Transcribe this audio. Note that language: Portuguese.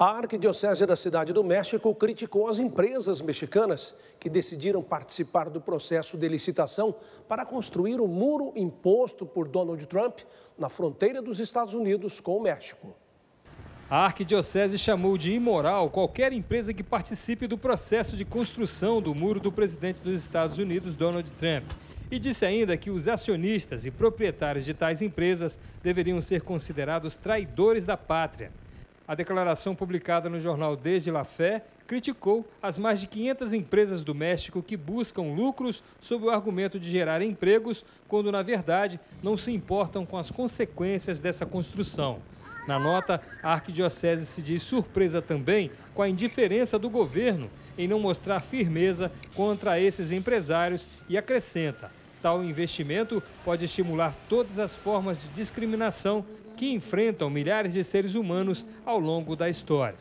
A Arquidiocese da Cidade do México criticou as empresas mexicanas que decidiram participar do processo de licitação para construir o muro imposto por Donald Trump na fronteira dos Estados Unidos com o México. A Arquidiocese chamou de imoral qualquer empresa que participe do processo de construção do muro do presidente dos Estados Unidos, Donald Trump. E disse ainda que os acionistas e proprietários de tais empresas deveriam ser considerados traidores da pátria. A declaração publicada no jornal Desde La Fé criticou as mais de 500 empresas do México que buscam lucros sob o argumento de gerar empregos, quando na verdade não se importam com as consequências dessa construção. Na nota, a arquidiocese se diz surpresa também com a indiferença do governo em não mostrar firmeza contra esses empresários e acrescenta: tal investimento pode estimular todas as formas de discriminação que enfrentam milhares de seres humanos ao longo da história.